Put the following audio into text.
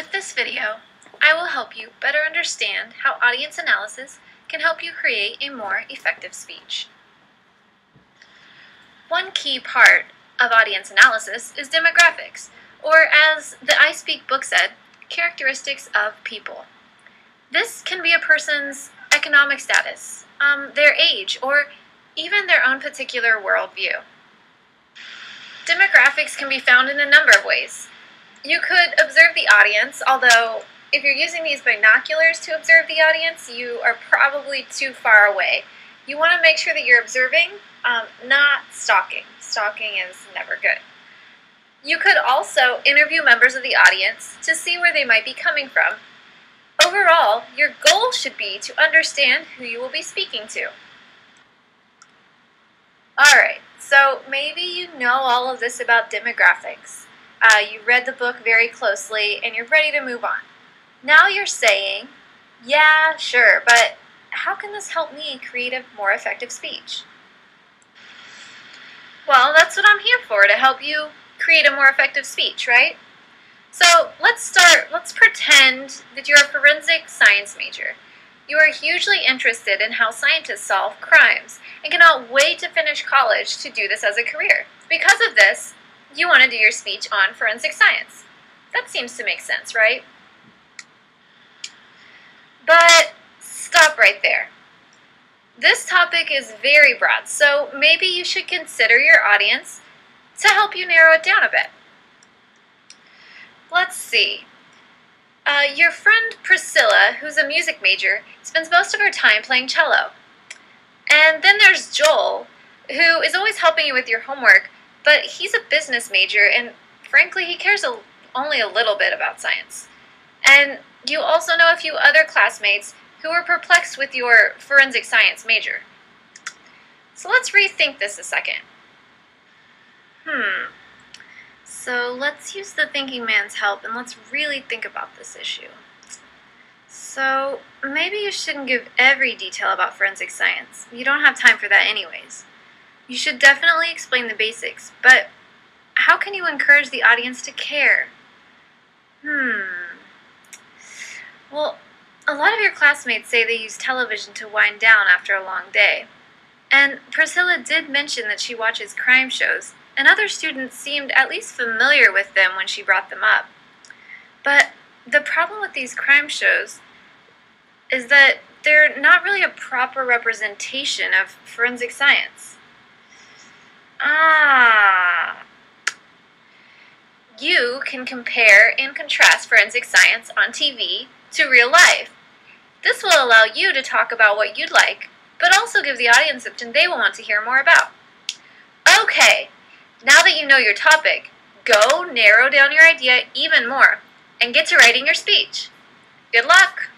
With this video, I will help you better understand how audience analysis can help you create a more effective speech. One key part of audience analysis is demographics, or as the iSpeak book said, characteristics of people. This can be a person's economic status, um, their age, or even their own particular worldview. Demographics can be found in a number of ways. You could observe the audience, although if you're using these binoculars to observe the audience, you are probably too far away. You want to make sure that you're observing, um, not stalking. Stalking is never good. You could also interview members of the audience to see where they might be coming from. Overall, your goal should be to understand who you will be speaking to. Alright, so maybe you know all of this about demographics. Uh, you read the book very closely and you're ready to move on. Now you're saying, yeah, sure, but how can this help me create a more effective speech? Well, that's what I'm here for, to help you create a more effective speech, right? So let's start, let's pretend that you're a forensic science major. You are hugely interested in how scientists solve crimes and cannot wait to finish college to do this as a career. Because of this, you want to do your speech on forensic science. That seems to make sense, right? But stop right there. This topic is very broad, so maybe you should consider your audience to help you narrow it down a bit. Let's see. Uh, your friend Priscilla, who's a music major, spends most of her time playing cello. And then there's Joel, who is always helping you with your homework, but he's a business major, and frankly, he cares a, only a little bit about science. And you also know a few other classmates who were perplexed with your forensic science major. So let's rethink this a second. Hmm. So let's use the thinking man's help and let's really think about this issue. So maybe you shouldn't give every detail about forensic science. You don't have time for that anyways. You should definitely explain the basics, but how can you encourage the audience to care? Hmm. Well, a lot of your classmates say they use television to wind down after a long day. And Priscilla did mention that she watches crime shows, and other students seemed at least familiar with them when she brought them up. But the problem with these crime shows is that they're not really a proper representation of forensic science. Ah. You can compare and contrast forensic science on TV to real life. This will allow you to talk about what you'd like, but also give the audience something they will want to hear more about. Okay, now that you know your topic, go narrow down your idea even more and get to writing your speech. Good luck!